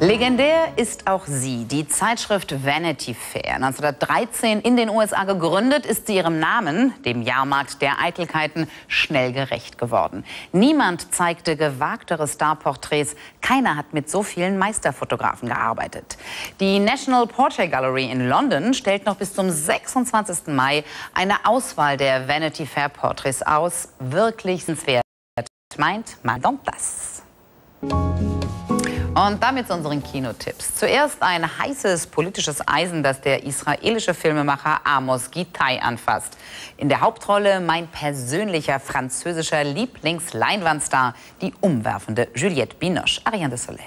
Legendär ist auch sie, die Zeitschrift Vanity Fair. 1913 in den USA gegründet, ist sie ihrem Namen, dem Jahrmarkt der Eitelkeiten, schnell gerecht geworden. Niemand zeigte gewagtere Starporträts. Keiner hat mit so vielen Meisterfotografen gearbeitet. Die National Portrait Gallery in London stellt noch bis zum 26. Mai eine Auswahl der Vanity Fair Porträts aus. Wirklich sehenswert, meint Madame das. Und damit zu unseren Kinotipps. Zuerst ein heißes politisches Eisen, das der israelische Filmemacher Amos Gitai anfasst. In der Hauptrolle mein persönlicher französischer Lieblingsleinwandstar, die umwerfende Juliette Binoche, Ariane de Soler.